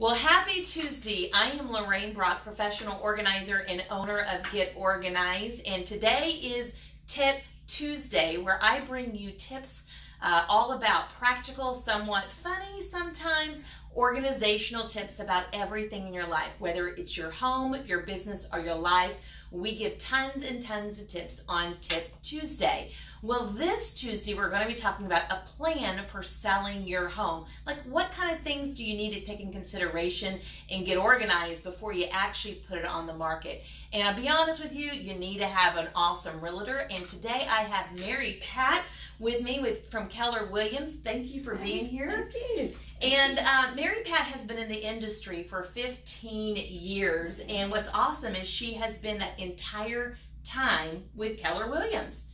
Well, happy Tuesday. I am Lorraine Brock, professional organizer and owner of Get Organized. And today is Tip Tuesday, where I bring you tips uh, all about practical, somewhat funny sometimes, organizational tips about everything in your life, whether it's your home, your business, or your life. We give tons and tons of tips on Tip Tuesday. Well, this Tuesday, we're going to be talking about a plan for selling your home. Like, what kind of things do you need to take in consideration and get organized before you actually put it on the market? And I'll be honest with you, you need to have an awesome realtor. And today I have Mary Pat with me with from Keller Williams. Thank you for being here. Thank you. And uh, Mary Pat has been in the industry for 15 years. And what's awesome is she has been that entire time with Keller Williams.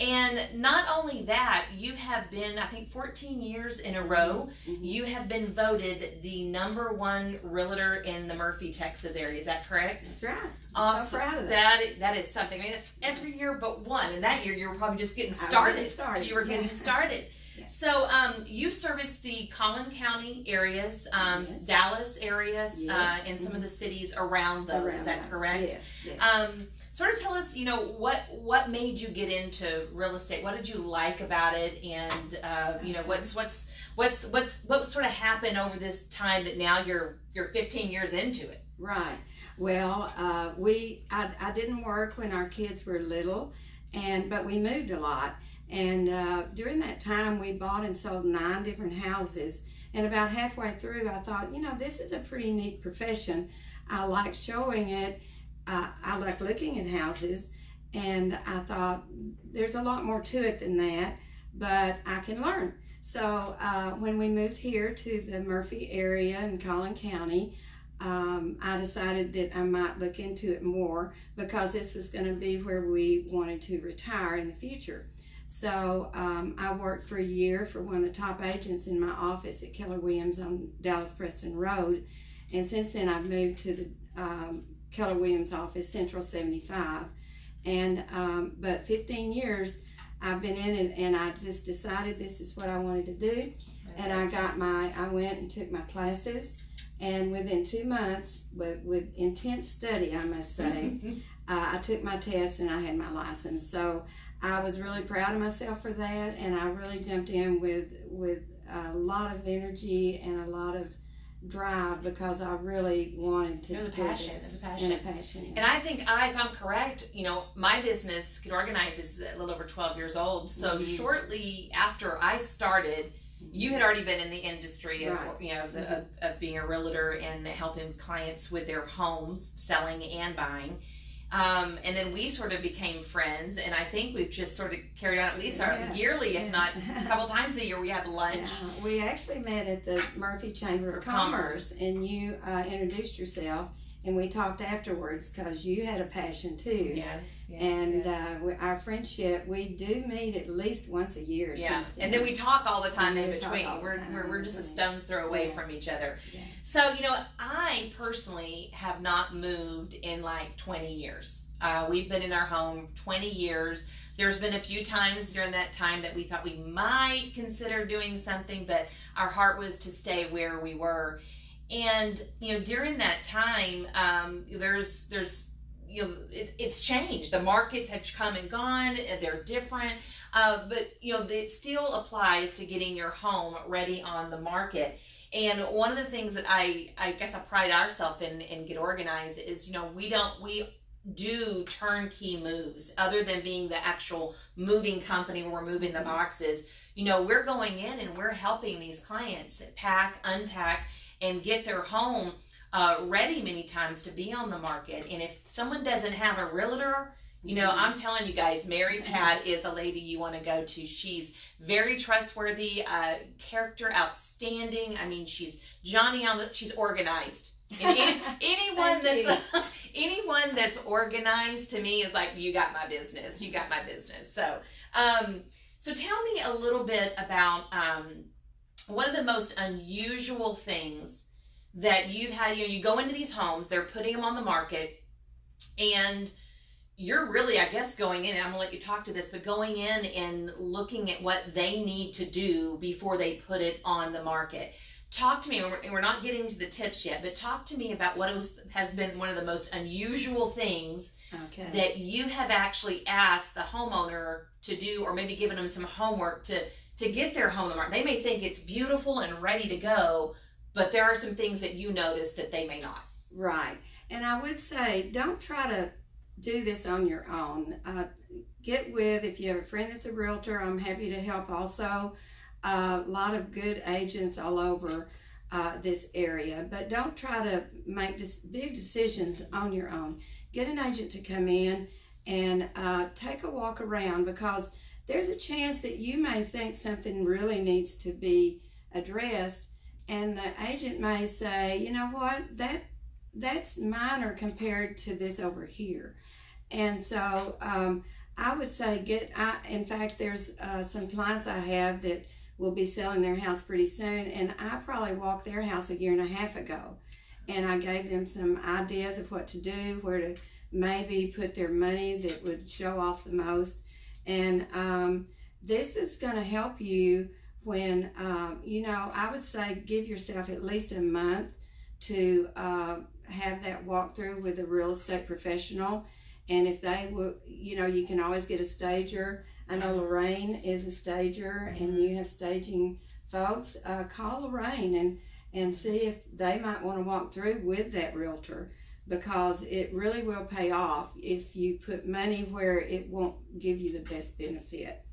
And not only that, you have been, I think, 14 years in a row, Mhm. you have been voted the number one realtor in the Murphy, Texas area. Is that correct? That's right. Awesome. So proud of that. That is, that is something. I mean, that's every year but one. And that year, you were probably just getting started. getting started, You were getting yeah. started. Yeah. So, um, you service the Collin County areas, um, Yes. Dallas areas, uh, and some of Mhm. the cities around those. is that correct? Yes. yes. Um, sort of tell us, you know, what what made you get into real estate? What did you like about it? And uh, you know, what's what's what's what's what sort of happened over this time that now you're you're 15 years into it? Right. Well, uh, we I, I didn't work when our kids were little, and but we moved a lot. And uh, during that time, we bought and sold nine different houses. And about halfway through, I thought, you know, this is a pretty neat profession. I like showing it. I like looking at houses, and I thought there's a lot more to it than that, but I can learn. So uh, when we moved here to the Murphy area in Collin County, um, I decided that I might look into it more because this was going to be where we wanted to retire in the future. So um, I worked for a year for one of the top agents in my office at Keller Williams on Dallas Preston Road, and since then I've moved to the um, Keller Williams office, Central 75, and um, but 15 years I've been in it, and I just decided this is what I wanted to do, and I got my I went and took my classes and within two months with, with intense study i must say uh, i took my test and i had my license. So i was really proud of myself for that and i really jumped in with with a lot of energy and a lot of drive because i really wanted to There's a passion. There's a passion. and a passion And I think I, if I'm correct, you know, my business, Get Organized, is a little over 12 years old. So Mhm. shortly after I started, you had already been in the industry of, Right. you know, of, the, of, of being a realtor and helping clients with their homes, selling and buying. Um, and then we sort of became friends, and I think we've just sort of carried on at least our Yeah. yearly, if Yeah. not a couple times a year, we have lunch. Yeah, we actually met at the Murphy Chamber of Commerce. Commerce, and you uh, introduced yourself, and we talked afterwards because you had a passion too. Yes, yes, and yes. uh, we, our friendship, we do meet at least once a year. yeah, and then we talk all the time in between. We're, time we're, we're just a stone's throw away Yeah. from each other. Yeah. So, you know, I personally have not moved in like 20 years. Uh, we've been in our home 20 years. There's been a few times during that time that we thought we might consider doing something, but our heart was to stay where we were. And you know, during that time, um, there's there's you know it, it's changed. The markets have come and gone. They're different, uh, but you know it still applies to getting your home ready on the market. And one of the things that I I guess I pride ourselves in and get organized is you know we don't we do turnkey moves other than being the actual moving company where we're moving the Mhm. boxes you know we're going in and we're helping these clients pack unpack and get their home uh, ready many times to be on the market and if someone doesn't have a realtor you know, I'm telling you guys, Mary Pat is a lady you want to go to. She's very trustworthy, uh, character outstanding. I mean, she's Johnny on the. She's organized. And any, anyone that's anyone that's organized to me is like, you got my business. You got my business. So, um, so tell me a little bit about um, one of the most unusual things that you've had. You know, you go into these homes, they're putting them on the market, and you're really, I guess, going in, and I'm gonna let you talk to this, but going in and looking at what they need to do before they put it on the market. talk to me. and We're, we're not getting to the tips yet, but talk to me about what was, has been one of the most unusual things Okay. that you have actually asked the homeowner to do, or maybe given them some homework to to get their home on the market. They may think it's beautiful and ready to go, but there are some things that you notice that they may not. Right. And I would say don't try to do this on your own. Uh, get with, if you have a friend that's a realtor, I'm happy to help also. Uh, a lot of good agents all over uh, this area, but don't try to make big decisions on your own. Get an agent to come in and uh, take a walk around because there's a chance that you may think something really needs to be addressed and the agent may say, you know what, that that's minor compared to this over here. And so um, I would say get, I, in fact, there's uh, some clients I have that will be selling their house pretty soon. And I probably walked their house a year and a half ago. And I gave them some ideas of what to do, where to maybe put their money that would show off the most. And um, this is going to help you when, um, you know, I would say give yourself at least a month to uh, have that walkthrough with a real estate professional. And if they will, you know, you can always get a stager. I know Lorraine is a stager, and you have staging folks. Uh, call Lorraine and and see if they might want to walk through with that realtor because it really will pay off if you put money where it won't give you the best benefit.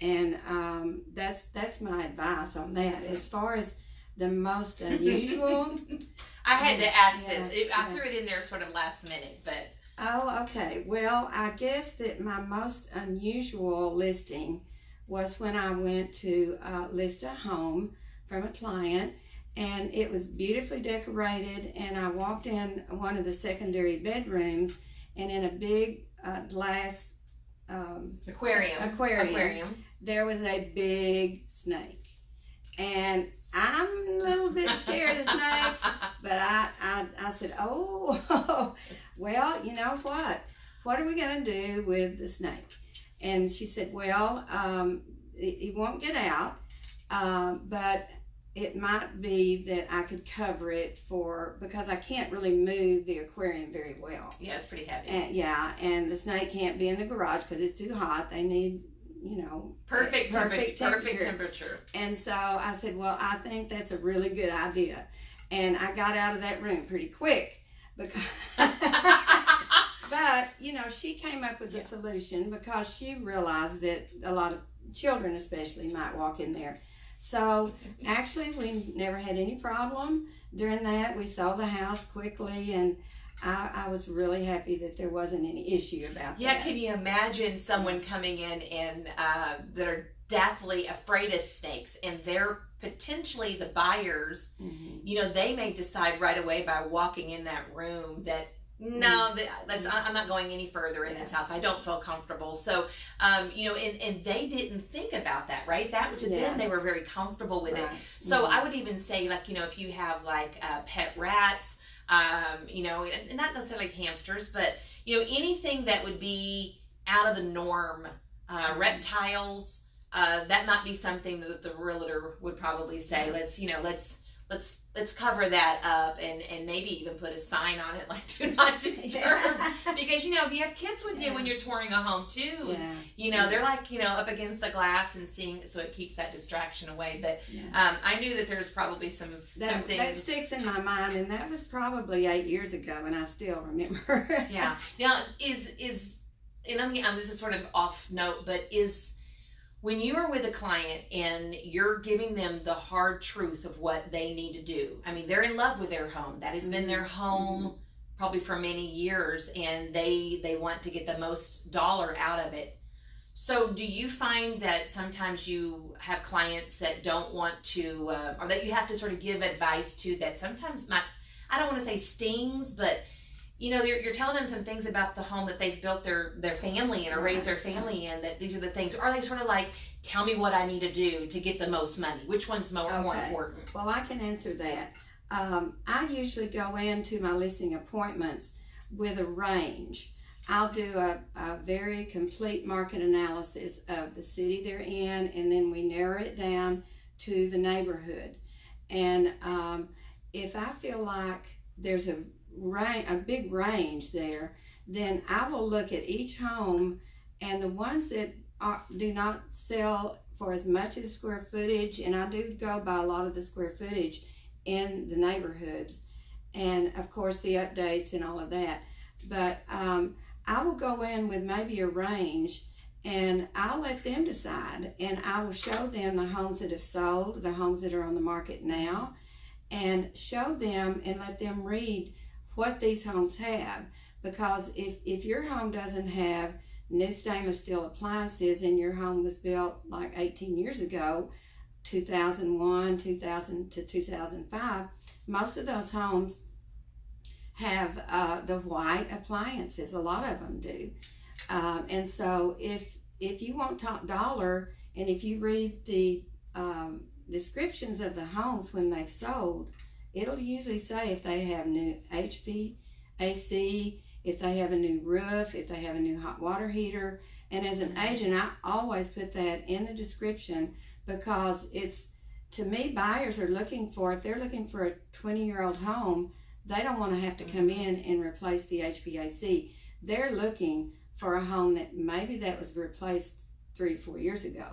And um, that's that's my advice on that. As far as the most unusual. I had to ask Yeah, this. It, I threw it in there sort of last minute, but Oh, okay. Well, I guess that my most unusual listing was when I went to uh, list a home from a client, and it was beautifully decorated. And I walked in one of the secondary bedrooms, and in a big uh, glass um, aquarium, Aquarium. aquarium. There was a big snake. And I'm a little bit scared of snakes, but I, I, I said, oh, well, you know what? What are we going to do with the snake? And she said, well, um, it, it won't get out, um, but it might be that I could cover it for, because I can't really move the aquarium very well. Yeah, it's pretty heavy. And, yeah, and the snake can't be in the garage because it's too hot. They need, you know, perfect, perfect temperature. Perfect temperature. temperature. And so I said, Well, I think that's a really good idea. And I got out of that room pretty quick because but you know, she came up with a Yeah. solution because she realized that a lot of children especially might walk in there. So actually we never had any problem during that. We sold the house quickly and I, I was really happy that there wasn't any issue about Yeah, that. Yeah, can you imagine someone coming in and uh, that are deathly afraid of snakes and they're potentially the buyers? Mhm. You know, they may decide right away by walking in that room that no, that, that's, I'm not going any further in this Mm-hmm. House. I don't feel comfortable. So, um, you know, and, and they didn't think about that, right? That to Yeah. them, they were very comfortable with it. Right. So Mhm. I would even say, like, you know, if you have like uh, pet rats, um, you know, not necessarily hamsters, but you know, anything that would be out of the norm, uh, reptiles, uh, that might be something that the realtor would probably say, Yeah. let's, you know, let's let's let's cover that up and and maybe even put a sign on it like do not disturb Yeah. because you know if you have kids with you Yeah. when you're touring a home too Yeah. you know they're like you know up against the glass and seeing so it keeps that distraction away but um, I knew that there was probably some some That, that sticks in my mind, and that was probably eight years ago, and I still remember. Yeah. Now is is and I'm, um, this is sort of off note, but is when you are with a client and you're giving them the hard truth of what they need to do. I mean, they're in love with their home. That has been their home probably for many years, and they they want to get the most dollar out of it. So, do you find that sometimes you have clients that don't want to, uh, or that you have to sort of give advice to that sometimes not, I don't want to say stings, but you know, you're, you're telling them some things about the home that they've built their, their family in or raised their family in, that these are the things, or are they sort of like, tell me what I need to do to get the most money? Which one's more, more important? well, I can answer that. Um, I usually go into my listing appointments with a range. I'll do a, a very complete market analysis of the city they're in, and then we narrow it down to the neighborhood. And um, if I feel like there's a range, a big range there, then I will look at each home and the ones that are, do not sell for as much as square footage, and I do go by a lot of the square footage in the neighborhoods, and of course the updates and all of that. But um, I will go in with maybe a range and I'll let them decide and I will show them the homes that have sold, the homes that are on the market now, and show them and let them read what these homes have. Because if, if your home doesn't have new stainless steel appliances and your home was built like 18 years ago, 2001, 2000 to 2005, most of those homes have uh, the white appliances. A lot of them do. Um, and so if if you want top dollar and if you read the um, descriptions of the homes when they've sold, it'll usually say if they have new HVAC, if they have a new roof, if they have a new hot water heater. And as an agent, I always put that in the description because it's to me, buyers are looking for if they're looking for a 20 year old home, they don't want to have to come mm-hmm. in and replace the HVAC. They're looking for a home that maybe that was replaced three to four years ago.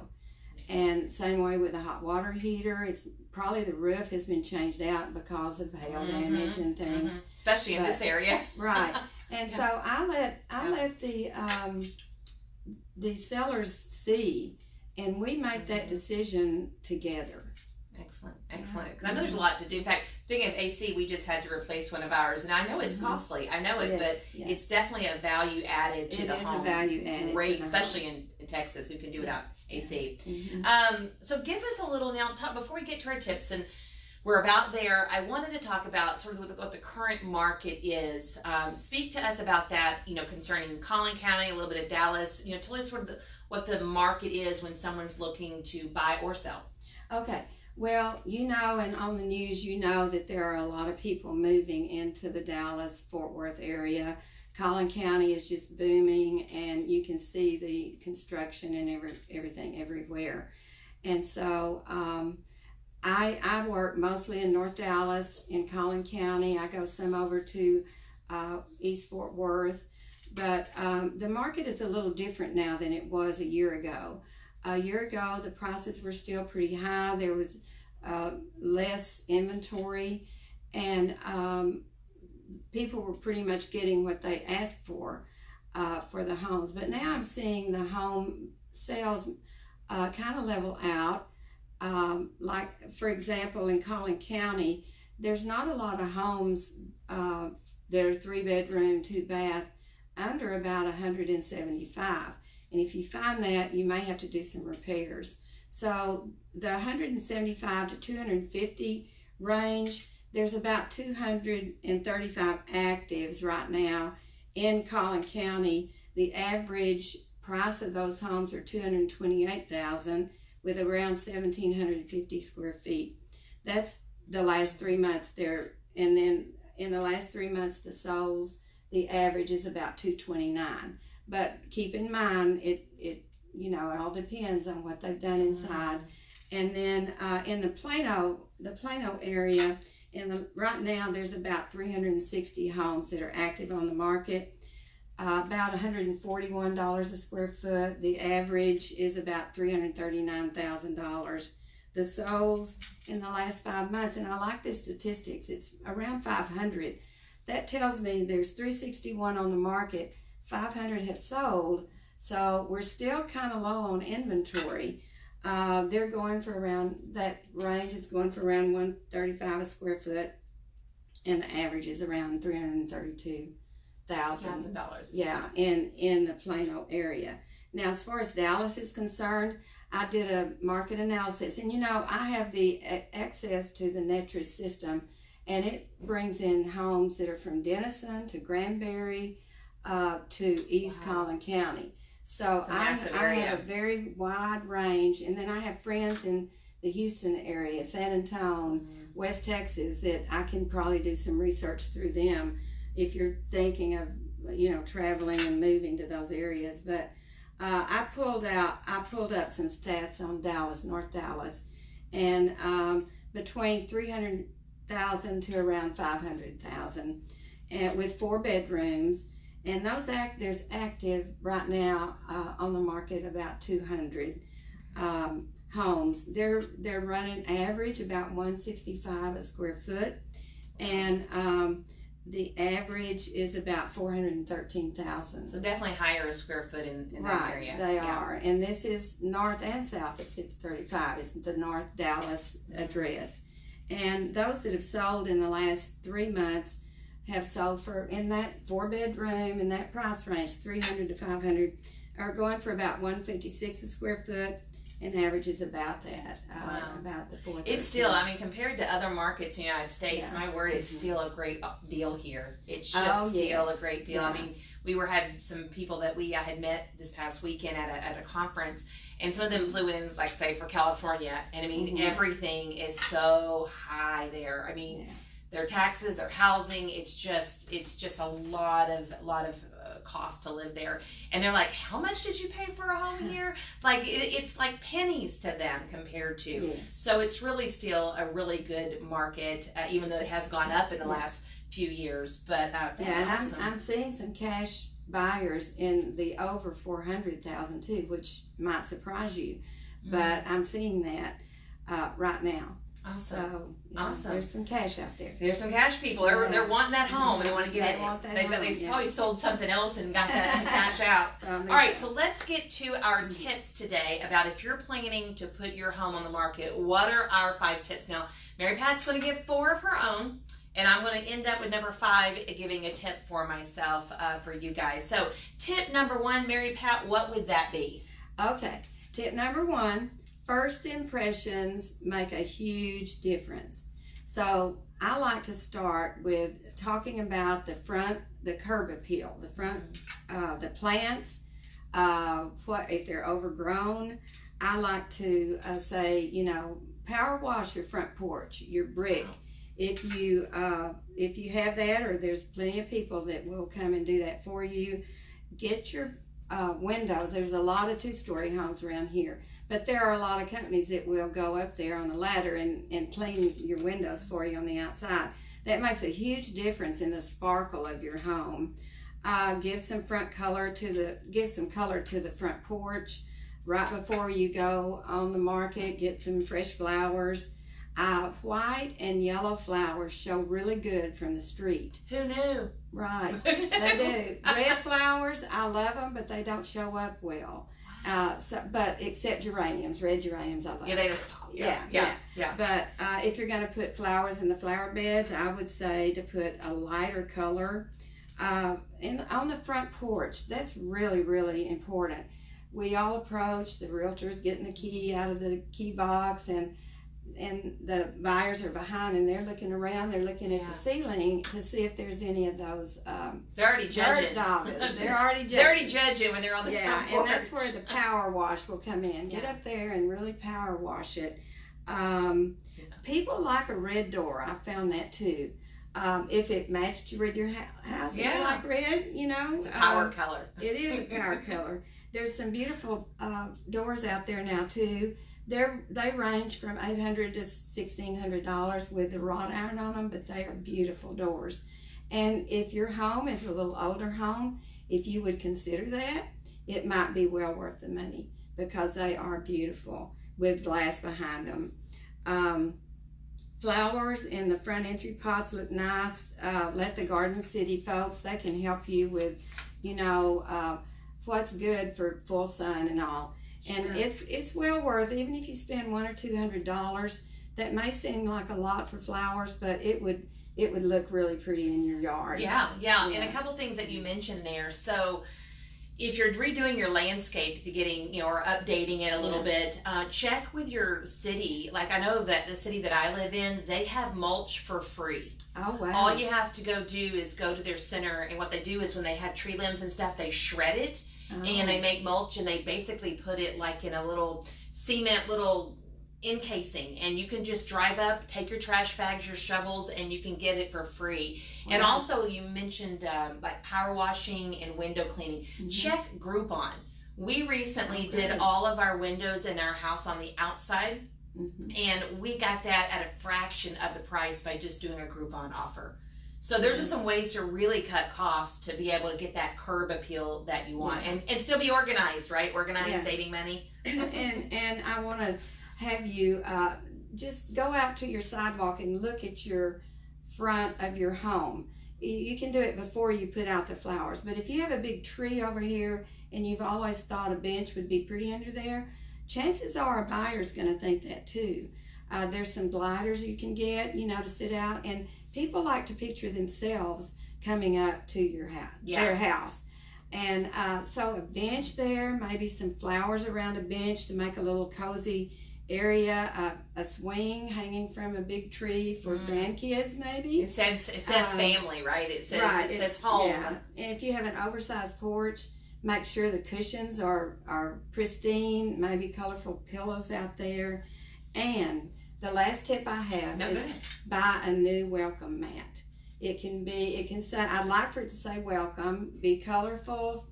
And same way with a hot water heater, it's probably the roof has been changed out because of hail mm-hmm. damage and things. Mm-hmm. Especially in this area. right. And yeah. so I let I yeah. let the um, the sellers see, and we make mm-hmm. that decision together. Excellent, excellent. Because I know there's a lot to do. In fact, speaking of AC, we just had to replace one of ours, and I know it's mm-hmm. costly. I know it, yes, but yes. it's definitely a value added to it the home. It is a value added, great, especially in, in, Texas, who can do without AC. Mm-hmm. Um, so give us a little now. Talk before we get to our tips, and we're about there. I wanted to talk about sort of what the current market is. Um, speak to us about that. You know, concerning Collin County, a little bit of Dallas. You know, tell us sort of the, what the market is when someone's looking to buy or sell. Okay. Well, you know, and on the news, you know that there are a lot of people moving into the Dallas Fort Worth area. Collin County is just booming, and you can see the construction and every, everything everywhere. And so, um, I, I work mostly in North Dallas, in Collin County. I go some over to uh, East Fort Worth. But um, the market is a little different now than it was a year ago a year ago, the prices were still pretty high. There was uh, less inventory, and um, people were pretty much getting what they asked for uh, for the homes. But now I'm seeing the home sales uh, kind of level out. Um, like, for example, in Collin County, there's not a lot of homes uh, that are three bedroom, two bath under about 175. And if you find that, you may have to do some repairs. So the 175 to 250 range, there's about 235 actives right now in Collin County. The average price of those homes are 228,000 with around 1,750 square feet. That's the last three months there. And then in the last three months, the souls, the average is about 229. But keep in mind, it, it you know, it all depends on what they've done inside. And then uh, in the Plano, the Plano area, in the right now there's about 360 homes that are active on the market. Uh, about $141 a square foot. The average is about $339,000. The souls in the last five months, and I like the statistics, it's around 500. That tells me there's 361 on the market 500 have sold. So we're still kind of low on inventory. Uh, they're going for around that range is going for around 135 a square foot, and the average is around 332 thousand dollars. Yeah, in in the Plano area. Now, as far as Dallas is concerned, I did a market analysis, and you know I have the access to the NTREIS system, and it brings in homes that are from Denison to Granbury uh, to East wow. Collin County. So I, I have a very wide range, and then I have friends in the Houston area, San Antonio, mm-hmm. West Texas, that I can probably do some research through them if you're thinking of you know traveling and moving to those areas. But uh, I pulled out, I pulled up some stats on Dallas, North Dallas, and um, between 300,000 to around 500,000 and with four bedrooms and those act there's active right now uh, on the market about 200 um, homes. They're they're running average about 165 a square foot. And um, the average is about 413,000 So definitely higher a square foot in, in that right area. they Yeah. are. And this is north and south of 635 it's the north dallas address. And those that have sold in the last three months have sold for in that four bedroom in that price range 300 to 500 are going for about 156 a square foot and average is about that uh, Wow. about the four It's still, I mean, compared to other markets in the United States, Yeah. my word, it's Mhm. still a great deal here. It's just Oh, still a great deal. I mean, we were had some people that we I had met this past weekend at a, at a conference, and some of them flew in, like say, for California, and I mean, Mhm. everything is so high there. I mean, yeah. Their taxes, their housing, it's just, it's just a lot of, a lot of uh, cost to live there. And they're like, how much did you pay for a home here? Like, it, it's like pennies to them compared to. yes. So it's really still a really good market, uh, even though it has gone up in the last few years. But uh, Yeah, and awesome. I'm, I'm seeing some cash buyers in the over 400,000 too, which might surprise you. Mm-hmm. But I'm seeing that uh, right now. Awesome. So yeah, Awesome. there's some cash out there. There's some cash people. They're, Yeah. they're wanting that home. And they want to get They it. want that they, home, they've yeah. probably sold something else and got that cash out. All right, so let's get to our Mhm. tips today about if you're planning to put your home on the market. What are our five tips? Now, Mary Pat's going to give four of her own, and I'm going to end up with number five, giving a tip for myself uh, for you guys. So, tip number one, Mary Pat, what would that be? Okay, tip number one first impressions make a huge difference. So I like to start with talking about the front, the curb appeal, the front, uh, the plants, uh, what if they're overgrown. I like to uh, say, you know, power wash your front porch, your brick. If you uh, if you have that, or there's plenty of people that will come and do that for you, get your uh, windows. There's a lot of two-story homes around here, but there are a lot of companies that will go up there on a ladder and, and clean your windows for you on the outside. That makes a huge difference in the sparkle of your home. Uh, give some front color to the give some color to the front porch right before you go on the market. Get some fresh flowers. Uh, white and yellow flowers show really good from the street. Who knew? Right. They do. Red flowers, I love them, but they don't show up well. Uh, so, but except geraniums, red geraniums, I love. Yeah, they just. Yeah, Yeah, yeah, yeah. But uh, if you're going to put flowers in the flower beds, I would say to put a lighter color. Uh, and on the front porch, that's really, really important. We all approach the realtors getting the key out of the key box, and and the buyers are behind, and they're looking around. They're looking at Yeah. the ceiling to see if there's any of those um, They're already dirt judging. daubers. They're already judging. They're already judging when they're on the Yeah, front and that's where the power wash will come in. Get Yeah. up there and really power wash it. Um, Yeah. People like a red door. I found that too. Um, if it matched you with your house, if Yeah. like red, you know, It's a power um, color. it is a power color. There's some beautiful uh, doors out there now too. They're they range from eight hundred to sixteen hundred dollars with the wrought iron on them, but they are beautiful doors. And if your home is a little older home, if you would consider that, it might be well worth the money because they are beautiful with glass behind them. Um, flowers in the front entry pots look nice. Uh, let the Garden City folks, they can help you with, you know, uh, what's good for full sun and all. And Sure. it's it's well worth even if you spend one or two hundred dollars. That may seem like a lot for flowers, but it would it would look really pretty in your yard. Yeah, yeah, and a couple things that you mentioned there. So, if you're redoing your landscape, to getting you know or updating it a little bit, uh, check with your city. Like I know that the city that I live in, they have mulch for free. Oh wow. All you have to go do is go to their center, and what they do is when they have tree limbs and stuff, they shred it Oh. and they make mulch and they basically put it like in a little cement little encasing and you can just drive up take your trash bags your shovels and you can get it for free and also you mentioned um, like power washing and window cleaning Mhm. check groupon we recently Oh, did all of our windows in our house on the outside Mhm. and we got that at a fraction of the price by just doing a Groupon offer. So there's just some ways to really cut costs to be able to get that curb appeal that you want, Yeah. and and still be organized, right? Organized, Yeah. saving money. and and I want to have you uh, just go out to your sidewalk and look at your front of your home. You, you can do it before you put out the flowers, but if you have a big tree over here and you've always thought a bench would be pretty under there, chances are a buyer's going to think that too. Uh, there's some gliders you can get, you know, to sit out, and people like to picture themselves coming up to your house, Yeah. their house. And uh, so a bench there, maybe some flowers around a bench to make a little cozy area, uh, a swing hanging from a big tree for Mm. grandkids, maybe. It says it says Um, family, right? It says right, it says home. Yeah. And if you have an oversized porch, make sure the cushions are are pristine. Maybe colorful pillows out there. And the last tip I have No is buy a new welcome mat. It can be, it can say, I'd like for it to say welcome, be colorful,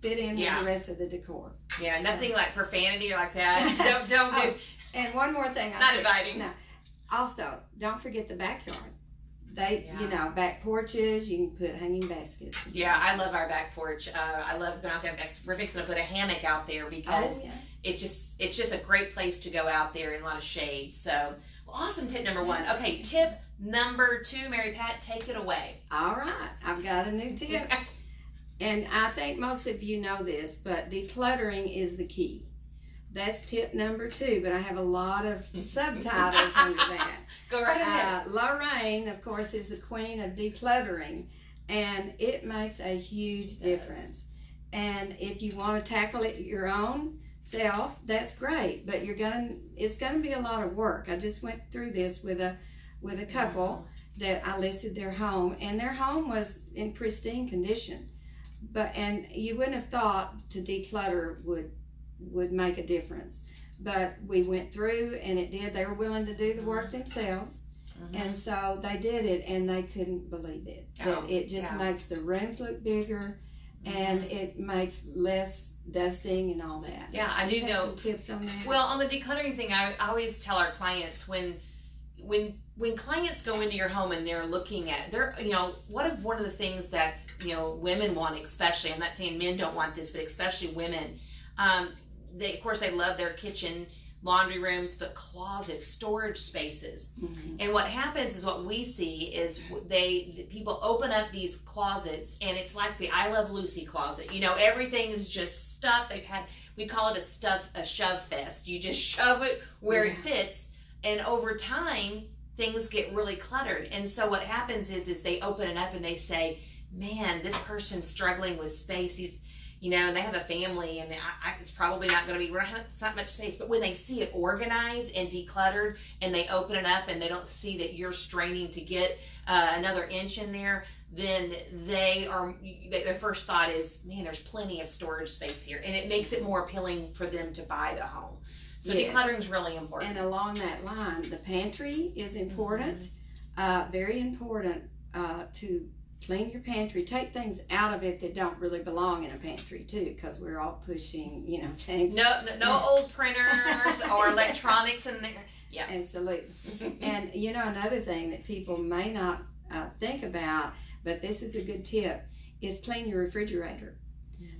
fit in Yeah. with the rest of the decor. Yeah, nothing like profanity or like that. don't don't do. Oh, And one more thing, Not inviting. No. Also, don't forget the backyard. They, you know, back porches. You can put hanging baskets. Yeah, I love our back porch. Uh, I love going out there. Next, we're fixing to put a hammock out there because Oh, yeah. it's just it's just a great place to go out there in a lot of shade. So, well, awesome tip number one. Okay, tip number two, Mary Pat, take it away. All right, I've got a new tip. And I think most of you know this, but decluttering is the key. That's tip number two, but I have a lot of subtitles under that. Go right ahead. Uh, Lorraine, of course, is the queen of decluttering, and it makes a huge difference. And if you want to tackle it your own self, that's great. But you're gonna, it's gonna be a lot of work. I just went through this with a, with a couple that I listed their home, and their home was in pristine condition. But and you wouldn't have thought to declutter would would make a difference, but we went through and it did. They were willing to do the work themselves, Mhm. and so they did it, and they couldn't believe it. Oh, it just yeah. makes the rooms look bigger, and Mhm. it makes less dusting and all that. Yeah, I do know. tips on that. Well, on the decluttering thing, I, I always tell our clients when when when clients go into your home and they're looking at they're you know what if one of the things that you know women want especially I'm not saying men don't want this but especially women um, they of course they love their kitchen laundry rooms but closets storage spaces Mhm. and what happens is what we see is they the people open up these closets and it's like the I Love Lucy closet. You know, everything is just stuff. They've had we call it a stuff a shove fest. You just shove it where it fits, and over time things get really cluttered. And so what happens is is they open it up and they say, "Man, this person's struggling with space. These." You know, and they have a family, and I, I, it's probably not going to be. We're not having it's not much space, but when they see it organized and decluttered, and they open it up and they don't see that you're straining to get uh, another inch in there, then they are they, their first thought is, man, there's plenty of storage space here, and it makes it more appealing for them to buy the home. So Yes. decluttering is really important. And along that line, the pantry is important, Mm-hmm. uh, very important uh, to clean your pantry. Take things out of it that don't really belong in a pantry too, because we're all pushing, you know, things. No, no, no old printers or electronics in there. Yeah. Absolutely. And you know, another thing that people may not uh, think about, but this is a good tip, is clean your refrigerator.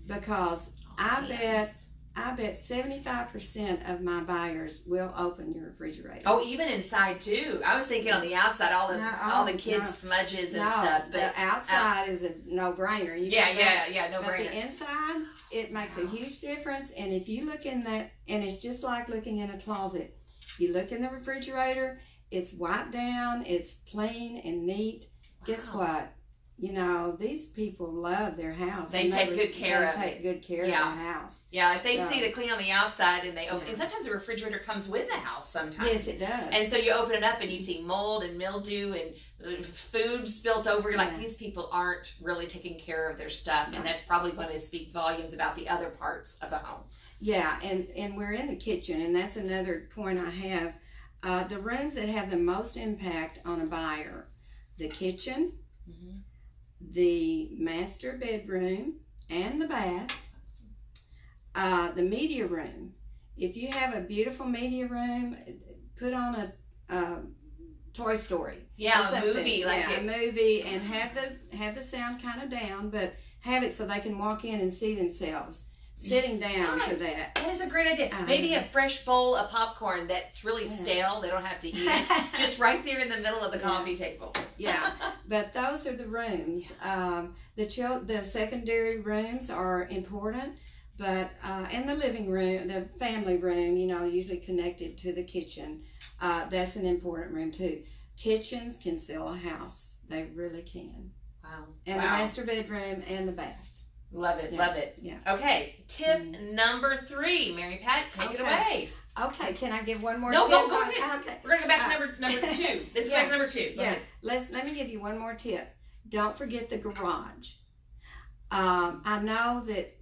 Because I bet- Yes. I bet 75% of my buyers will open your refrigerator. Oh, even inside too. I was thinking on the outside, all the No, all the kids no. smudges and no, stuff. the But outside is a no-brainer. You yeah, yeah, yeah, no but brainer. the inside, it makes a huge difference. And if you look in that, and it's just like looking in a closet. You look in the refrigerator, it's wiped down, it's clean and neat. Guess what? You know, these people love their house. They take good care they of take good care Yeah. of their house. Yeah, if they So- see the clean on the outside and they open, Yeah. and sometimes the refrigerator comes with the house sometimes. Yes, it does. And so you open it up and you see mold and mildew and uh, food spilt over. You're like, these people aren't really taking care of their stuff, and that's probably going to speak volumes about the other parts of the home. Yeah, and and we're in the kitchen, and that's another point I have. Uh, the rooms that have the most impact on a buyer: the kitchen, the master bedroom, and the bath. Uh, the media room. If you have a beautiful media room, put on a uh, Toy Story. Yeah, a movie like yeah, it. a movie, and have the have the sound kind of down, but have it so they can walk in and see themselves sitting down for that. That is a great idea. Um, Maybe a fresh bowl of popcorn that's really Yeah. stale. They don't have to eat it. Just right there in the middle of the Yeah. coffee table. Yeah. But those are the rooms. Um, the chil- the secondary rooms are important, but uh, and the living room, the family room, you know, usually connected to the kitchen. Uh, that's an important room too. Kitchens can sell a house. They really can. Wow. And the master bedroom and the bath. Love it. Yeah. Love it. Yeah. Okay. Tip Mm. number three. Mary Pat, take it away. Okay, can I give one more No, tip? go- go ahead. Okay. We're gonna go back to Uh, number number two. Let's yeah. back to number two. Go Yeah, ahead. let's let me give you one more tip. Don't forget the garage. Um, I know that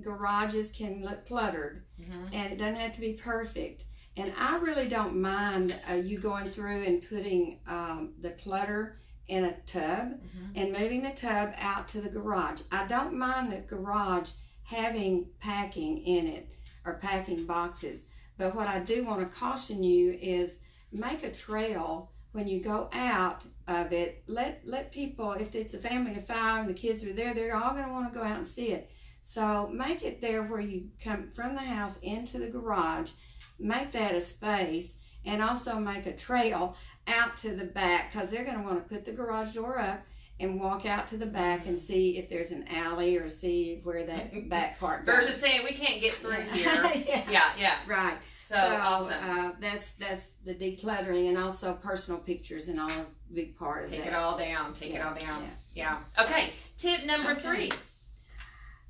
garages can look cluttered, Mhm. and it doesn't have to be perfect. And I really don't mind uh, you going through and putting um, the clutter in a tub Mhm. and moving the tub out to the garage. I don't mind the garage having packing in it or packing boxes. But what I do want to caution you is make a trail when you go out of it. Let let people, if it's a family of five and the kids are there, they're all going to want to go out and see it. So make it there where you come from the house into the garage. Make that a space and also make a trail out to the back because they're going to want to put the garage door up and walk out to the back and see if there's an alley or see where that back part goes. Versus saying we can't get through here. yeah. Yeah, yeah. Right. So, awesome. Uh, that's that's the decluttering and also personal pictures and all a big part of Take that. it all down. Take it all down. yeah. Yeah. Okay. Tip number Okay. three.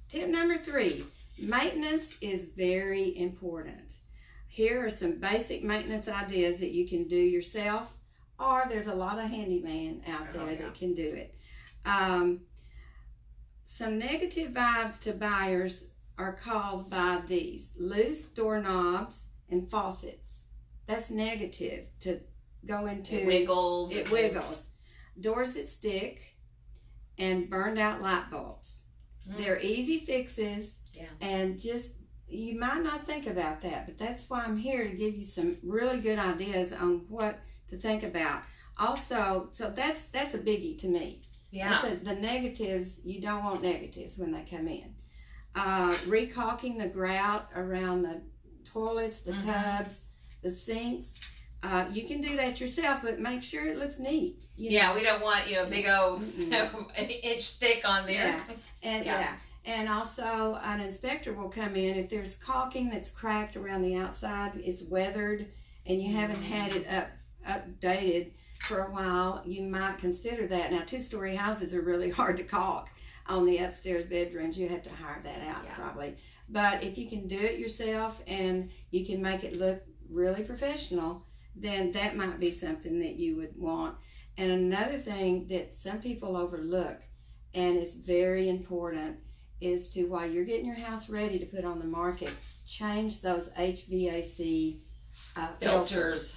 Tip number three: maintenance is very important. Here are some basic maintenance ideas that you can do yourself, or there's a lot of handyman out Oh, there yeah. that can do it. Um, some negative vibes to buyers are caused by these loose doorknobs and faucets. That's negative to go into. It wiggles. It wiggles. Doors that stick and burned out light bulbs. Mm. They're easy fixes. Yeah. And just, you might not think about that, but that's why I'm here to give you some really good ideas on what to think about. Also, so that's that's a biggie to me. Yeah. A, the negatives, you don't want negatives when they come in. Uh, recaulking the grout around the toilets, the Mhm. tubs, the sinks. Uh, you can do that yourself, but make sure it looks neat. You yeah, know? we don't want you know big old Mm-mm. an inch thick on there. Yeah. And Yeah. yeah. And also an inspector will come in if there's caulking that's cracked around the outside, it's weathered and you haven't had it up updated for a while, you might consider that. Now two story houses are really hard to caulk on the upstairs bedrooms. You have to hire that out Yeah. probably. But if you can do it yourself and you can make it look really professional, then that might be something that you would want. And another thing that some people overlook and it's very important is to while you're getting your house ready to put on the market, change those HVAC uh, filters. Filters.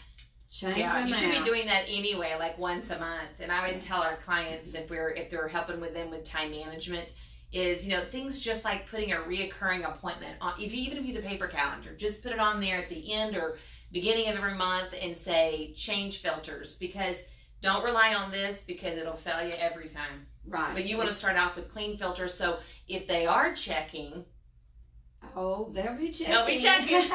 Change Yeah, you should be doing that anyway, like once a month. And I always tell our clients if we're if they're helping with them with time management, is you know things just like putting a reoccurring appointment on. If you even if you use a paper calendar, just put it on there at the end or beginning of every month and say change filters because don't rely on this because it'll fail you every time. right. But you want to start off with clean filters. So if they are checking, Oh, they'll be checking. they'll be checking.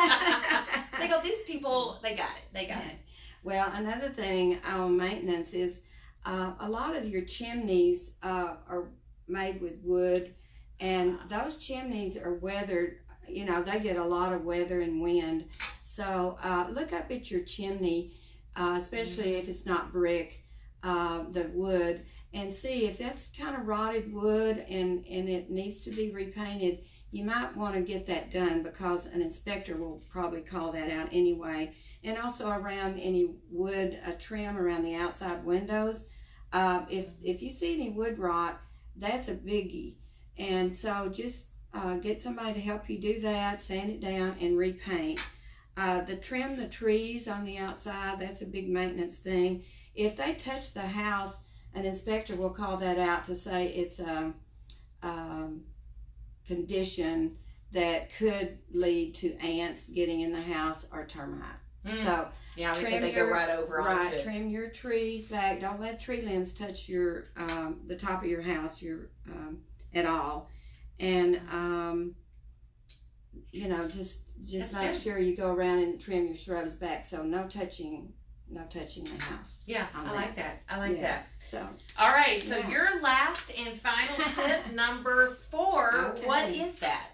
they go, these people, they got it. They got it. Well, another thing on maintenance is uh, a lot of your chimneys uh, are made with wood, and those chimneys are weathered. You know, they get a lot of weather and wind. So uh, look up at your chimney, uh, especially if it's not brick, uh, the wood, and see if that's kind of rotted wood and, and it needs to be repainted. You might want to get that done because an inspector will probably call that out anyway and also around any wood uh, trim around the outside windows. Uh, if if you see any wood rot, that's a biggie. And so just uh, get somebody to help you do that, sand it down, and repaint. Uh, the trim the trees on the outside, that's a big maintenance thing. If they touch the house, an inspector will call that out to say it's a um, condition that could lead to ants getting in the house or termite. Mm. So yeah, because they your, go right over right. Onto. Trim your trees back. Don't let tree limbs touch your um, the top of your house your um, at all, and um, you know just just That's make good. sure you go around and trim your shrubs back. So no touching no touching the house. Yeah, I that. like that. I like yeah. that. So, all right. So yeah. your last and final tip number four. Okay. What is that?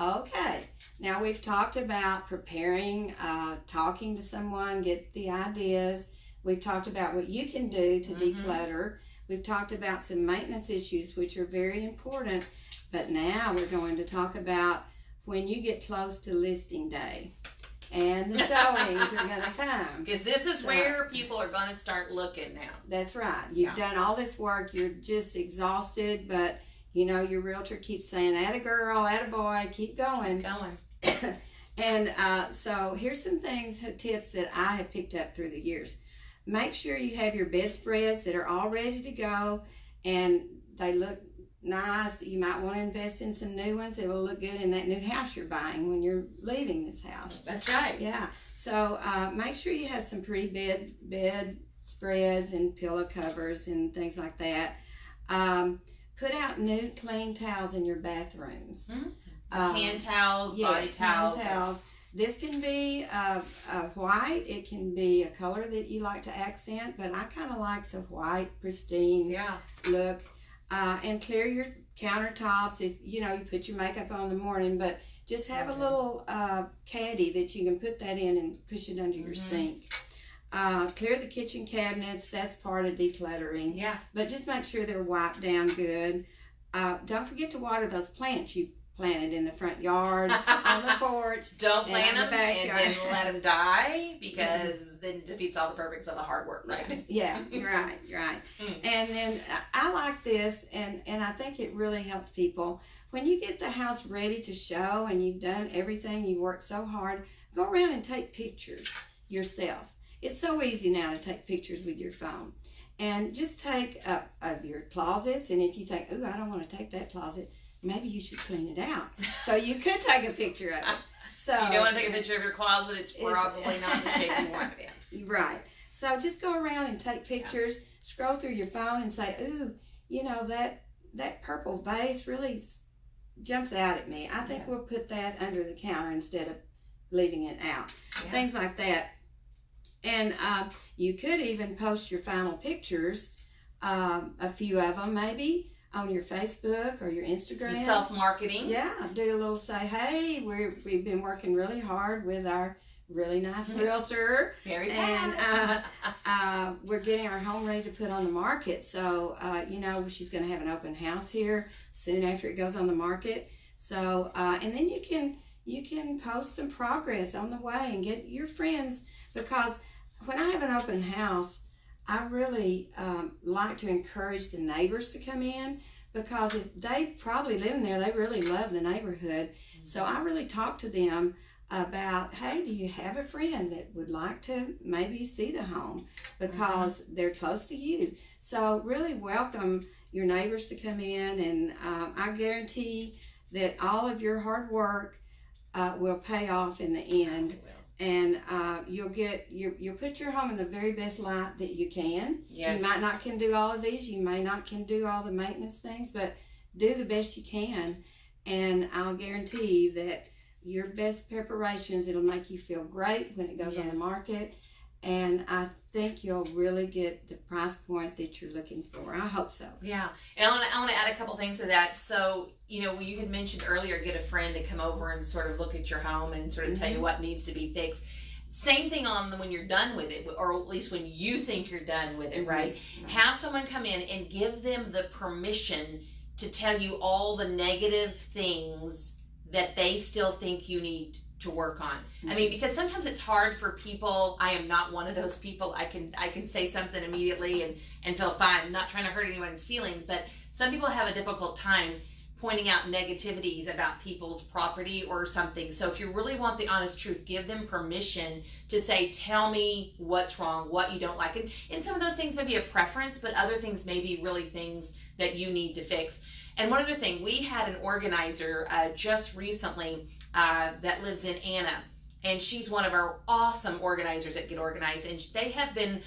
Okay. Now we've talked about preparing, uh, talking to someone, get the ideas. We've talked about what you can do to mm-hmm. declutter. We've talked about some maintenance issues, which are very important. But now we're going to talk about when you get close to listing day and the showings are going to come. Because this is so, where people are going to start looking now. That's right. You've yeah. done all this work. You're just exhausted, but you know your realtor keeps saying, "Add a girl, add a boy, keep going." Going. and uh, so here's some things, tips that I have picked up through the years. Make sure you have your bedspreads that are all ready to go, and they look nice. You might want to invest in some new ones. It will look good in that new house you're buying when you're leaving this house. That's right. Yeah. So uh, make sure you have some pretty bed bed spreads and pillow covers and things like that. Um, put out new clean towels in your bathrooms. Mm-hmm. Um, hand towels, yes, body towels. Hand towels. This can be uh, white. It can be a color that you like to accent, but I kind of like the white, pristine yeah. look. Uh, and clear your countertops if you know you put your makeup on in the morning but just have a little uh, caddy that you can put that in and push it under mm-hmm. your sink uh, clear the kitchen cabinets that's part of decluttering yeah but just make sure they're wiped down good uh, don't forget to water those plants you planted in the front yard, on the porch. Don't plant them the backyard. and then let them die because then it defeats all the purpose of the hard work, right? Yeah, right, you're right. Mm. And then I like this, and and I think it really helps people when you get the house ready to show and you've done everything, you worked so hard. Go around and take pictures yourself. It's so easy now to take pictures with your phone. And just take up of your closets, and if you think, oh, I don't want to take that closet, maybe you should clean it out. So you could take a picture of it. So you don't want to take a picture of your closet. It's probably not the shape you want it in. Right. So just go around and take pictures. Yeah. Scroll through your phone and say, "Ooh, you know that that purple vase really jumps out at me. I think yeah. we'll put that under the counter instead of leaving it out." Yeah. Things like that. And uh, you could even post your final pictures, um, a few of them maybe, on your Facebook or your Instagram. Self marketing. Yeah, do a little say, hey, we we've been working really hard with our really nice realtor. Very and uh, uh, we're getting our home ready to put on the market. So uh, you know she's going to have an open house here soon after it goes on the market. So uh, and then you can you can post some progress on the way and get your friends because when I have an open house I really um, like to encourage the neighbors to come in because if they probably live in there, they really love the neighborhood. Mm-hmm. So I really talk to them about, hey, do you have a friend that would like to maybe see the home because mm-hmm. they're close to you? So really welcome your neighbors to come in, and um, I guarantee that all of your hard work uh, will pay off in the end and uh, you'll get you you'll put your home in the very best light that you can. Yes. You might not can do all of these. You may not can do all the maintenance things, but do the best you can, and I'll guarantee that your best preparations it'll make you feel great when it goes yes. on the market, and I think you'll really get the price point that you're looking for. I hope so. Yeah, and I want to I want to add a couple things to that. So you know, you had mentioned earlier, get a friend to come over and sort of look at your home and sort of mm-hmm. tell you mm-hmm. what needs to be fixed. Same thing on when you're done with it, or at least when you think you're done with it, mm-hmm. right? right? Have someone come in and give them the permission to tell you all the negative things that they still think you need to work on. Mm-hmm. I mean, because sometimes it's hard for people. I am not one of those people. I can I can say something immediately and and feel fine. I'm not trying to hurt anyone's feelings, but some people have a difficult time pointing out negativities about people's property or something. So if you really want the honest truth, give them permission to say, tell me what's wrong, what you don't like. And, and some of those things may be a preference, but other things may be really things that you need to fix. And one other thing, we had an organizer uh, just recently uh, that lives in Anna. and she's one of our awesome organizers at Get Organized, and they have been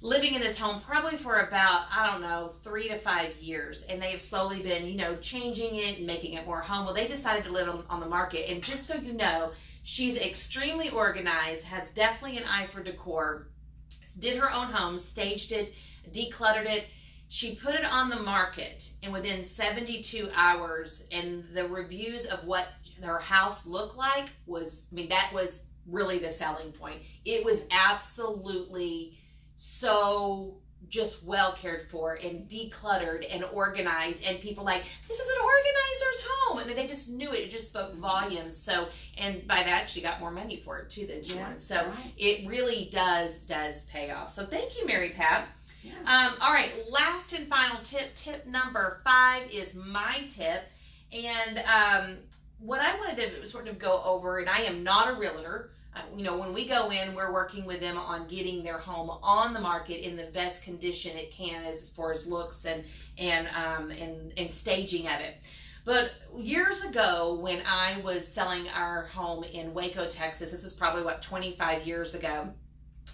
living in this home probably for about I don't know three to five years, and they have slowly been you know changing it and making it more home. Well, they decided to live on, on the market, and just so you know, she's extremely organized, has definitely an eye for decor, did her own home, staged it, decluttered it. She put it on the market, and within 72 hours, and the reviews of what her house looked like was, I mean, that was really the selling point. It was absolutely so just well cared for and decluttered and organized and people like this is an organizer's home. And they just knew it. It just spoke volumes. So and by that she got more money for it too than she Yeah, wanted. So right. it really does does pay off. So thank you mary pat. Yeah. um, all right last and final tip. Tip number five is my tip. And um, what i wanted to sort of go over and i am not a realtor you know, when we go in, we're working with them on getting their home on the market in the best condition it can, as far as looks and and um, and and staging of it. But years ago, when I was selling our home in Waco, Texas, this is probably what 25 years ago,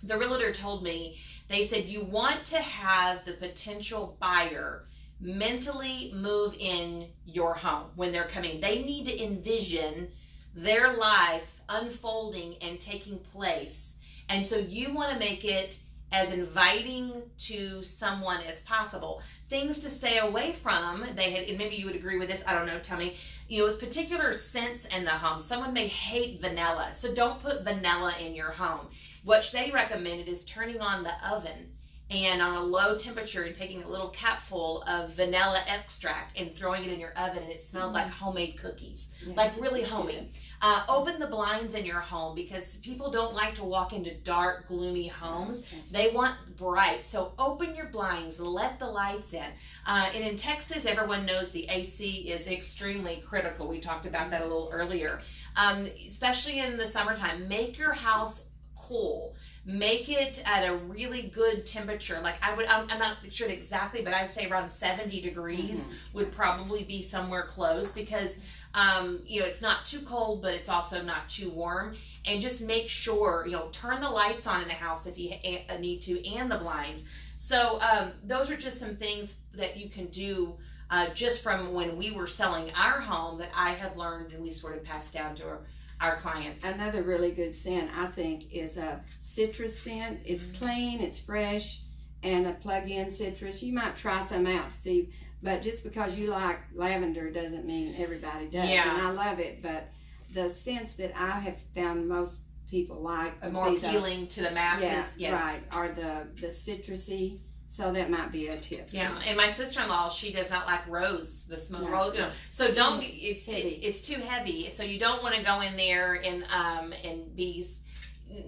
the realtor told me they said you want to have the potential buyer mentally move in your home when they're coming. They need to envision their life unfolding and taking place. And so you want to make it as inviting to someone as possible. Things to stay away from, they had, and maybe you would agree with this, I don't know, tell me, you know, with particular scents in the home. Someone may hate vanilla, so don't put vanilla in your home. What they recommended is turning on the oven and on a low temperature and taking a little capful of vanilla extract and throwing it in your oven and it smells like homemade cookies. Yeah. like really homey. Uh, open the blinds in your home because people don't like to walk into dark gloomy homes. That's they want bright. So open your blinds. Let the lights in. Uh, and in texas everyone knows the ac is extremely critical. We talked about that a little earlier. Um, especially in the summertime make your house cool make it at a really good temperature. Like i would i'm, I'm not sure exactly but i'd say around 70 degrees Mhm. would probably be somewhere close because um, you know it's not too cold but it's also not too warm. And just make sure you know turn the lights on in the house if you ha- uh, need to and the blinds. So um, those are just some things that you can do uh, just from when we were selling our home that i have learned and we sort of passed down to our, our clients. Another really good scent, I think, is a citrus scent. It's Mm-hmm. clean, it's fresh, and a plug-in citrus. You might try some out, see, but just because you like lavender doesn't mean everybody does. Yeah. And I love it, but the scents that I have found most people like would more appealing to the masses yeah, yes right, are the the citrusy. So that might be a tip. too. Yeah, and my sister in law, she does not like rose, the smoke No. rose. Know, so don't. It's it, it's too heavy. So you don't want to go in there and um and be,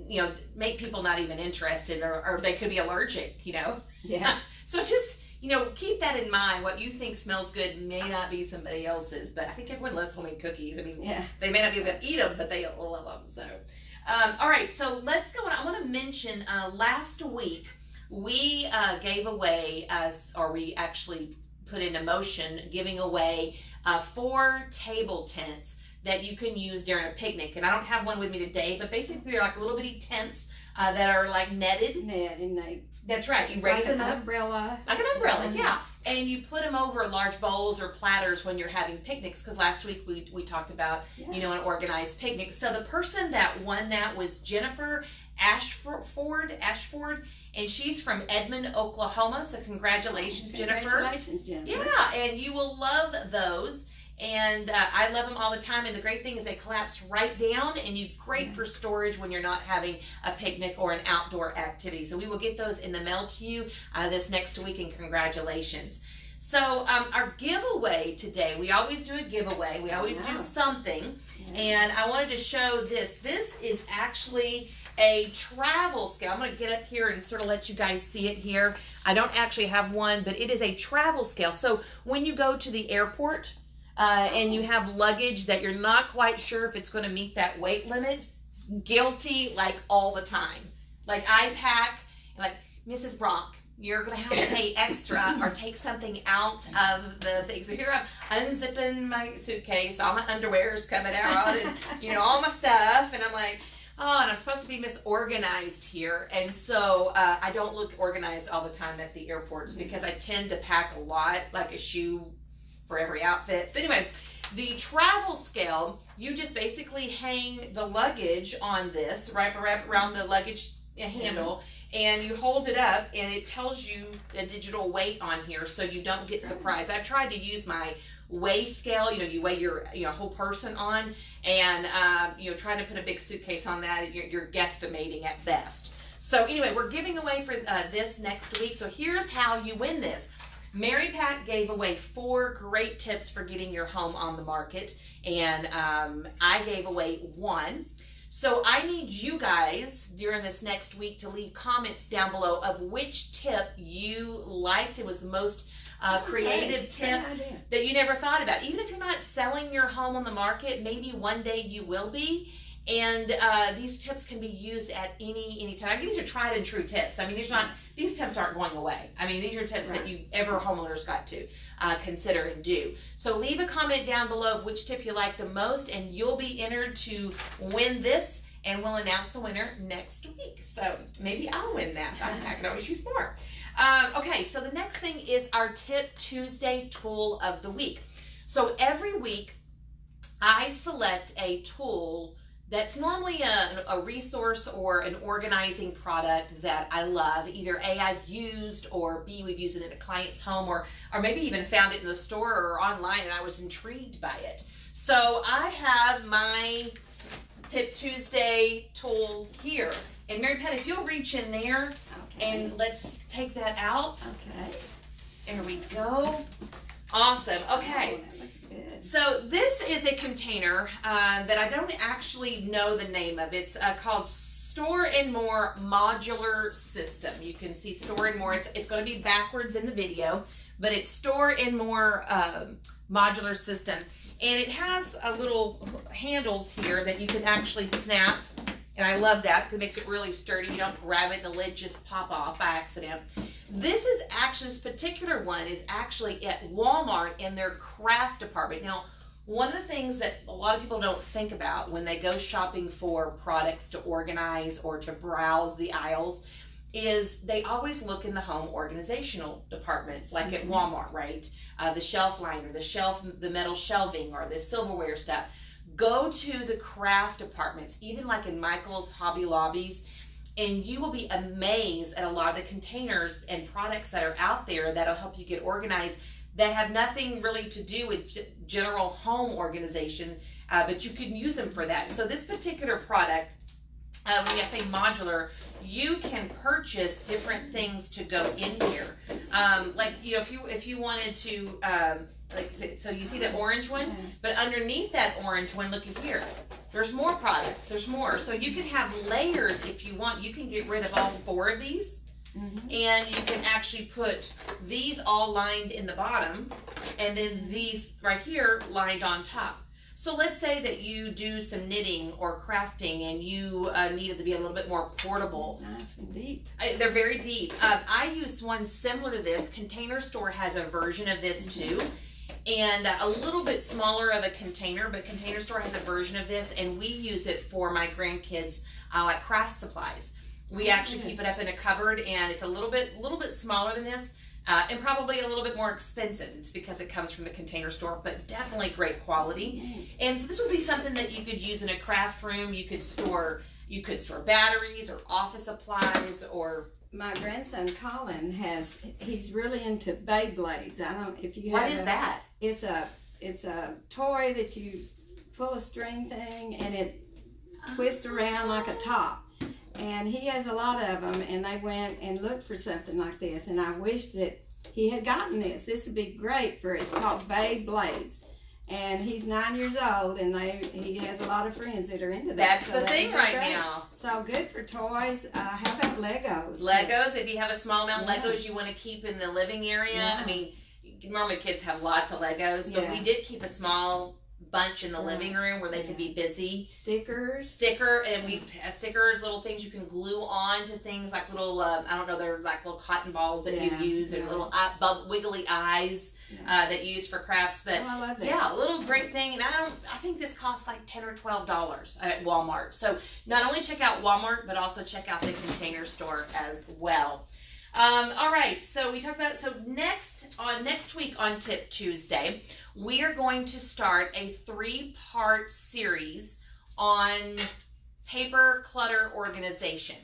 you know, make people not even interested, or, or they could be allergic. You know, Yeah. so just you know keep that in mind. What you think smells good may not be somebody else's. But I think everyone loves homemade cookies. I mean, Yeah. they may not be able to eat them, but they love them. So, um, all right. So let's go on. I want to mention uh, last week we uh, gave away us, or we actually put into motion giving away uh, four table tents that you can use during a picnic. And I don't have one with me today, but basically they're like little bitty tents uh, that are like netted. Net and they That's right. You raise like them an up umbrella. like an umbrella, yeah. And you put them over large bowls or platters when you're having picnics. Because last week we, we talked about Yeah. you know an organized picnic. So the person that won that was Jennifer Ashford Ashford, and she's from Edmond, Oklahoma. So congratulations, Jennifer. Congratulations, Jennifer. Yeah, and you will love those. And uh, I love them all the time. And the great thing is they collapse right down, and you great for storage when you're not having a picnic or an outdoor activity. So we will get those in the mail to you uh, this next week. And congratulations. So um, our giveaway today, we always do a giveaway. We always do something. Yeah. And I wanted to show this. This is actually a travel scale. I'm going to get up here and sort of let you guys see it here. I don't actually have one, but it is a travel scale. So when you go to the airport uh, and you have luggage that you're not quite sure if it's going to meet that weight limit, guilty like all the time. Like I pack, like Mrs. Brock, you're gonna have to pay extra or take something out of the thing. So here I'm unzipping my suitcase, all my underwear is coming out, and you know all my stuff, and I'm like, oh, and I'm supposed to be misorganized here. And so uh, I don't look organized all the time at the airports because I tend to pack a lot, like a shoe for every outfit. But anyway, the travel scale, you just basically hang the luggage on this, right wrap around the luggage handle, and you hold it up, and it tells you a digital weight on here so you don't get surprised. I've tried to use my weigh scale you know you weigh your you know whole person on and um, you know trying to put a big suitcase on that you're, you're guesstimating at best so anyway we're giving away for uh, this next week so here's how you win this Mary Pat gave away four great tips for getting your home on the market, and um, I gave away one. So I need you guys during this next week to leave comments down below of which tip you liked. It was the most uh, creative tip that you never thought about. Even if you're not selling your home on the market, maybe one day you will be. And uh, these tips can be used at any any time. These are tried and true tips. I mean, these are not these tips aren't going away. I mean, these are tips that you ever homeowners got to uh, consider and do. So leave a comment down below of which tip you like the most, and you'll be entered to win this. And we'll announce the winner next week. So maybe I'll win that. I can always use more. Um, okay, so the next thing is our Tip Tuesday tool of the week. So every week, I select a tool that's normally a, a resource or an organizing product that I love. Either A, I've used, or B, we've used it in a client's home, or, or maybe even found it in the store or online and I was intrigued by it. So I have my Tip Tuesday tool here. And Mary Pat, if you'll reach in there Okay. and let's take that out. okay. There we go. Awesome. Okay. Oh, So this is a container uh, that I don't actually know the name of. It's uh, called Store and More Modular System. You can see Store and More. It's, it's going to be backwards in the video, but it's Store and More um, Modular System. And it has a little handles here that you can actually snap. And I love that because it makes it really sturdy. You don't grab it and the lid just pop off by accident. This is actually, this particular one is actually at Walmart in their craft department. Now, one of the things that a lot of people don't think about when they go shopping for products to organize or to browse the aisles is they always look in the home organizational departments, like at Mhm. Walmart, right? Uh, the shelf liner, the shelf, the metal shelving, or the silverware stuff. Go to the craft departments, even like in Michael's Hobby Lobbies, and you will be amazed at a lot of the containers and products that are out there that'll help you get organized that have nothing really to do with general home organization, uh, but you can use them for that. So this particular product, uh, when I say modular, you can purchase different things to go in here. Um, like you know, if you if you wanted to, um, like so you see the orange one, Yeah. but underneath that orange one, look at here. There's more products. There's more. So you can have layers if you want. You can get rid of all four of these Mhm. and you can actually put these all lined in the bottom and then these right here lined on top. So let's say that you do some knitting or crafting and you uh, needed to be a little bit more portable. Nice and deep. I, they're very deep. Um, I use one similar to this. Container Store has a version of this too. And a little bit smaller of a container, but Container Store has a version of this, and we use it for my grandkids uh, like craft supplies. We Oh, actually keep it up in a cupboard, and it's a little bit, a little bit smaller than this, uh, and probably a little bit more expensive. It's because it comes from the Container Store, but definitely great quality. And so this would be something that you could use in a craft room. You could store, you could store batteries or office supplies or My grandson Colin has. He's really into Beyblades. I don't. If you what have is a- that? It's a. It's a toy that you pull a string thing and it twists oh. around like a top. And he has a lot of them, and they went and looked for something like this. And I wish that he had gotten this. This would be great for. It's called Beyblades, and he's nine years old, and they he has a lot of friends that are into that. That's so the that thing right great. now. So good for toys. Uh, how about Legos? Legos, if you have a small amount of Yeah. Legos you want to keep in the living area. Yeah. I mean, normally kids have lots of Legos, but Yeah. we did keep a small bunch in the Right. living room where they can be busy. Stickers. Sticker and we have stickers, little things you can glue on to things like little um, I don't know, they're like little cotton balls that Yeah, you use and yeah. little eye, bub, wiggly eyes Yeah. Uh, that you use for crafts. But oh, I love that. yeah, a little great thing, and I don't. I think this costs like ten or twelve dollars at Walmart. So not only check out Walmart, but also check out the Container Store as well. Um, all right, so we talked about so next on next week on Tip Tuesday, we are going to start a three-part series on paper clutter organization.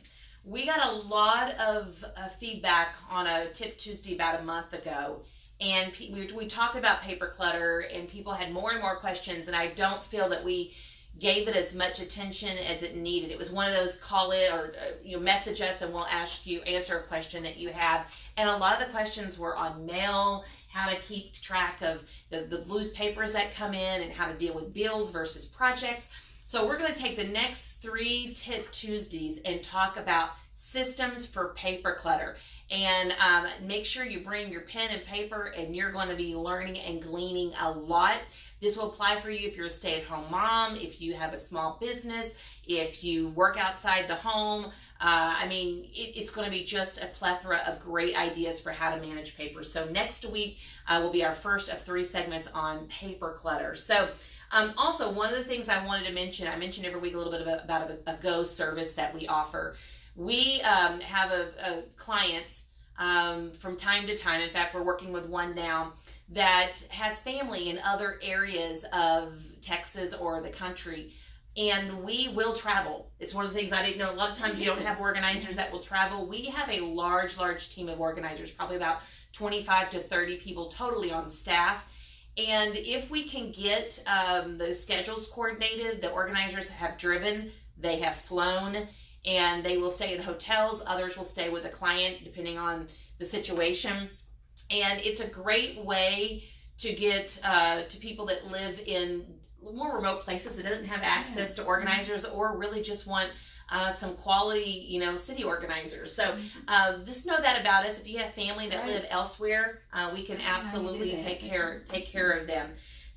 We got a lot of uh, feedback on a Tip Tuesday about a month ago, and pe- we, we talked about paper clutter, and people had more and more questions, and I don't feel that we gave it as much attention as it needed. It was one of those call it or uh, you know, message us, and we'll ask you answer a question that you have. And a lot of the questions were on mail, how to keep track of the, the loose papers that come in, and how to deal with bills versus projects. So we're going to take the next three Tip Tuesdays and talk about systems for paper clutter. And um, make sure you bring your pen and paper, and you're going to be learning and gleaning a lot. This will apply for you if you're a stay at home mom, if you have a small business, if you work outside the home. Uh, I mean, it, it's going to be just a plethora of great ideas for how to manage paper. So, next week uh, will be our first of three segments on paper clutter. So, um, also, one of the things I wanted to mention, I mentioned every week a little bit about, about a, a Go service that we offer. We um, have a, a clients um, from time to time. In fact, we're working with one now that has family in other areas of Texas or the country. And we will travel. It's one of the things I didn't know. A lot of times you don't have organizers that will travel. We have a large, large team of organizers, probably about 25 to 30 people totally on staff. And if we can get um, those schedules coordinated, the organizers have driven, they have flown, and they will stay in hotels. Others will stay with a client depending on the situation. And it's a great way to get uh, to people that live in more remote places that doesn't have access to organizers or really just want uh, some quality, you know, city organizers. So um, just know that about us. If you have family that Right. live elsewhere, uh, we can How you do absolutely take care take care of them.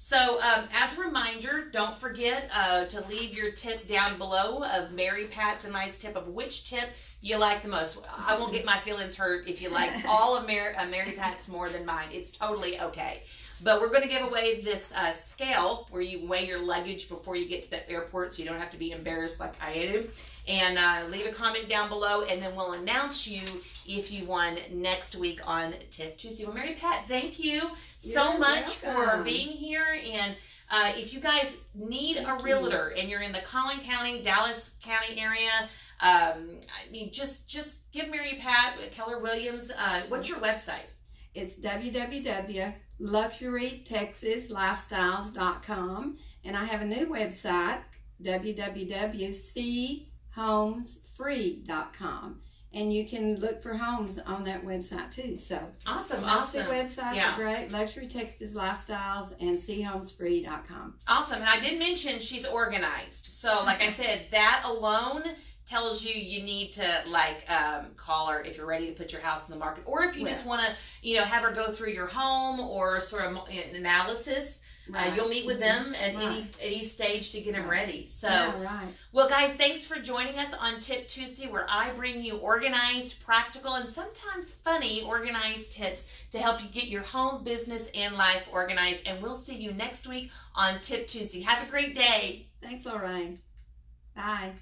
So um, as a reminder, don't forget uh, to leave your tip down below of Mary Pat's and my tip of which tip you like the most. I won't get my feelings hurt if you like all of Mary, uh, Mary Pat's more than mine. It's totally okay. But we're going to give away this uh, scale where you weigh your luggage before you get to the airport so you don't have to be embarrassed like I do. And uh, leave a comment down below, and then we'll announce you if you won next week on Tip Tuesday. Well, Mary Pat, thank you so You're much for being here. And uh, if you guys need Thank a you. realtor and you're in the Collin County, Dallas County area, um, I mean, just just give Mary Pat Keller Williams. Uh, what's your website? It's www.luxurytexaslifestyles.com. And I have a new website, www.chomesfree.com. And you can look for homes on that website too. So Awesome, awesome. websites Yeah. are great. Luxury Texas Lifestyles and chomesfree.com. Awesome. And I did mention she's organized. So, like I said, that alone tells you you need to like um, call her if you're ready to put your house in the market or if you just want to you know have her go through your home or sort of an analysis uh, you'll meet with them at any Right. any stage to get them ready so yeah, right. well guys thanks for joining us on tip tuesday where i bring you organized practical and sometimes funny organized tips to help you get your home business and life organized and we'll see you next week on tip tuesday have a great day Thanks, Lorraine. Bye.